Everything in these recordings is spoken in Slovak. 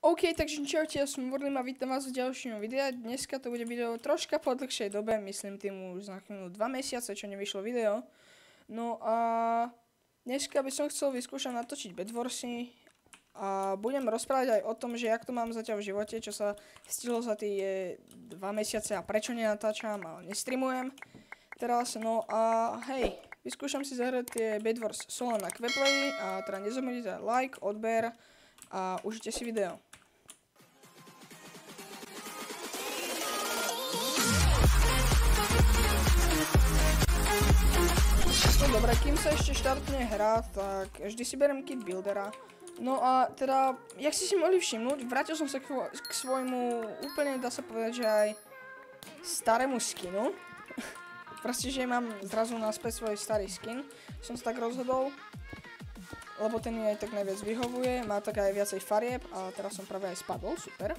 OK, takže čaute, ja som Morlim a vítam vás v ďalším videu. Dneska to bude video troška po dlhšej dobe, myslím tým už za chvíľu 2 mesiace, čo nevyšlo video. No a dneska by som chcel vyskúšať natočiť Bedwarsy a budem rozprávať aj o tom, že jak to mám zatiaľ v živote, čo sa stilo za tie 2 mesiace a prečo nenatáčam a nestreamujem teraz. No a hej, vyskúšam si zahrať tie Bedwars solo na Kveplay a teda nezabudnite like, odber a užite si video. No dobre, kým sa ešte štartne hra, tak vždy si berem kit buildera. No a teda, jak si si mohli všimnúť, vrátil som sa k, k svojmu úplne, dá sa povedať, že aj starému skinu. Proste, že mám zrazu naspäť svoj starý skin. Som sa tak rozhodol, lebo ten mi aj tak najviac vyhovuje, má tak aj viacej farieb a teraz som práve aj spadol, super.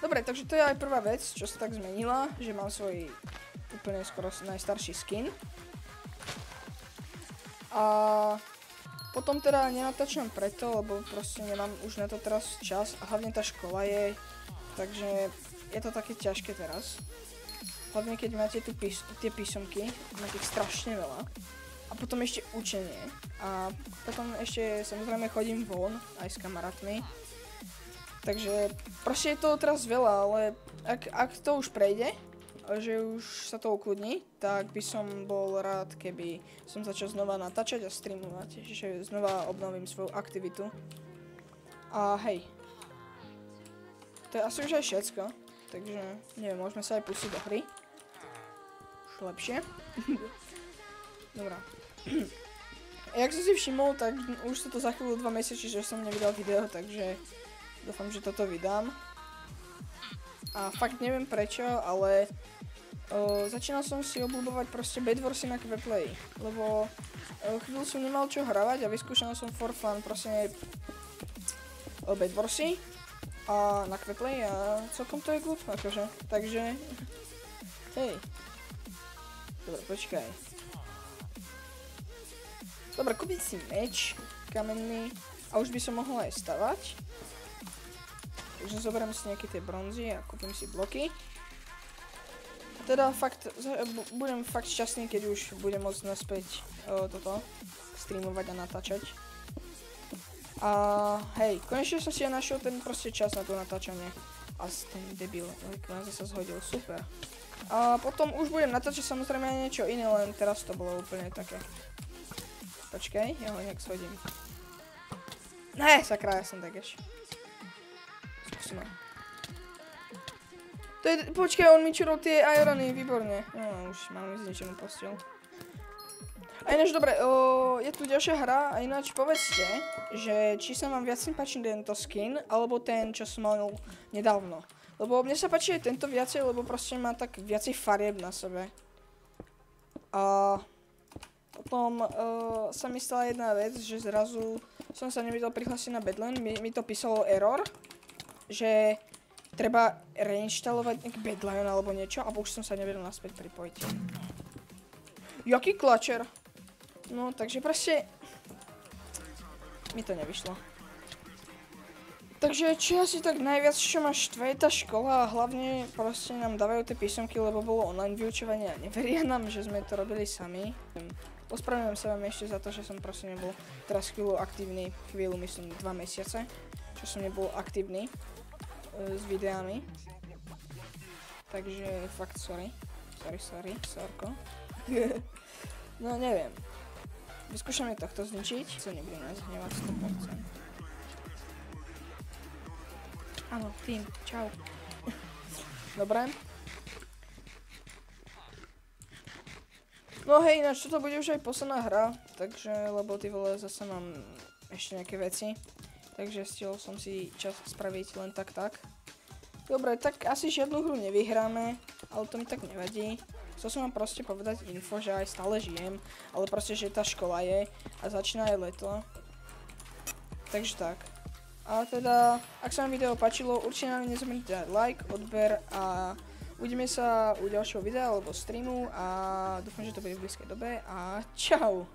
Dobre, takže to je aj prvá vec, čo sa tak zmenila, že mám svoj úplne skoro najstarší skin. A potom teda nenatáčam preto, lebo proste nemám už na to teraz čas a hlavne tá škola je, takže je to také ťažké teraz. Hlavne keď máte tu pís tie písomky, máte ich strašne veľa. A potom ešte učenie. A potom ešte samozrejme chodím von aj s kamarátmi. Takže proste je to teraz veľa, ale ak, ak to už prejde, že už sa to ukludní, tak by som bol rád, keby som začal znova natáčať a streamovať, že znova obnovím svoju aktivitu. A hej, to je asi už aj všetko, takže neviem, môžeme sa aj pustiť do hry. Už lepšie. Dobrá. Jak som si všimol, tak už sa to za chvíľu 2 mesiace, že som nevydal video, takže dúfam, že toto vydám. A fakt neviem prečo, ale Uh, začínal som si obľúbovať proste Bedwarsy na Kveplay, lebo uh, chvíľu som nemal čo hravať a vyskúšal som for fun proste uh, Bedwarsy a na Kveplay a celkom to je good, akože, takže, hej. Dobre, počkaj. Dobre, kúpiť si meč kamenný a už by som mohol aj stavať. Takže zoberiem si nejaké tie bronzy a kúpim si bloky teda fakt, budem fakt šťastný, keď už budem môcť naspäť uh, toto streamovať a natáčať. A hej, konečne som si aj našiel ten proste čas na to natáčanie. A ten debil, naozaj sa zhodil, super. A potom už budem natáčať samozrejme niečo iné, len teraz to bolo úplne také. Počkaj, ja ho nejak shodím. Ne, sakra, ja som tak ešte. Skúsime. To je, počkaj, on mi čural tie irony, výborne. No, už mám zničenú postel. A ináč, dobre, o, je tu ďalšia hra a ináč povedzte, že či sa vám viac páči tento skin, alebo ten, čo som mal nedávno. Lebo mne sa páči aj tento viacej, lebo proste má tak viacej farieb na sebe. A potom uh, sa mi stala jedna vec, že zrazu som sa nevedel prihlásiť na Bedland, mi, mi to písalo error, že treba reinštalovať nejaký Bedlion alebo niečo a už som sa nevedel naspäť pripojiť. Jaký klačer? No, takže proste... Mi to nevyšlo. Takže čo asi tak najviac, čo ma štve, tá škola a hlavne proste nám dávajú tie písomky, lebo bolo online vyučovanie a neveria nám, že sme to robili sami. Ospravedlňujem sa vám ešte za to, že som proste nebol teraz chvíľu aktívny, chvíľu myslím dva mesiace, čo som nebol aktívny. E, s videami. Takže fakt sorry. Sorry, sorry, sorko. no neviem. Vyskúšame tohto zničiť. Co nebudem nás hnevať 100%. Áno, tým, čau. Dobre. No hej, ináč toto bude už aj posledná hra, takže, lebo ty vole, zase mám ešte nejaké veci. Takže stihol som si čas spraviť len tak tak. Dobre, tak asi žiadnu hru nevyhráme, ale to mi tak nevadí. Chcel som vám proste povedať info, že aj stále žijem, ale proste, že tá škola je a začína aj leto. Takže tak. A teda, ak sa vám video páčilo, určite nám nezabudnite dať like, odber a uvidíme sa u ďalšieho videa alebo streamu a dúfam, že to bude v blízkej dobe a čau!